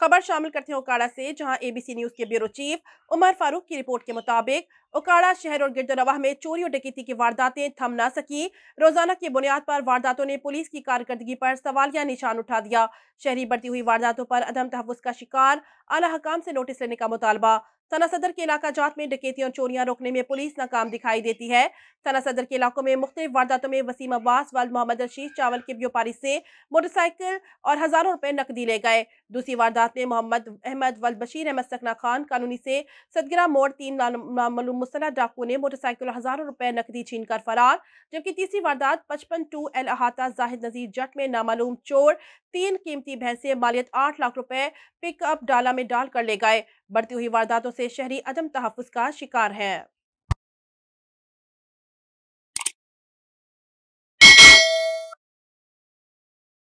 खबर शामिल करते हैं ओकाड़ा से, जहाँ एबीसी न्यूज़ के ब्यूरो चीफ उमर फारूक की रिपोर्ट के मुताबिक ओकाड़ा शहर और गिरदनवाह में चोरी और डकैती की वारदातें थम ना सकी। रोज़ाना की बुनियाद पर वारदातों ने पुलिस की कारकर्दगी पर सवालिया निशान उठा दिया। शहरी बढ़ती हुई वारदातों पर अदम तहफ़ का शिकार, आला हकाम से नोटिस लेने का मुतालबा। सना सदर के इलाका जात में डकैती और चोरियाँ रोकने में पुलिस नाकाम दिखाई देती है। सना सदर के इलाकों में मुख्तलिफ़ वारदातों में वसीम अब्बास, वाल मोहम्मद रशीद, चावल के व्यापारी से मोटरसाइकिल और हज़ारों रुपए नकदी ले गए। दूसरी वारदात में मोहम्मद अहमद, वल बशीर अहमद सकना खान, कानूनी से सदगिरा मोड़ तीन मालूम मुसला डाकू ने मोटरसाइकिल हज़ारों रुपए नकदी छीन कर फरार, जबकि तीसरी वारदात पचपन टू एल अहाता जाहिद नजीर जट में नामालूम चोर, तीन कीमती भैंसे मालियत आठ लाख रुपए पिकअप डाला में डाल कर ले गए। बढ़ती हुई वारदातों से शहरी अदम तहफ़ का शिकार है।